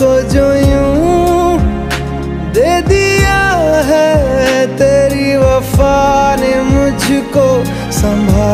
को जो यूँ दे दिया है तेरी वफा ने मुझको संभाल।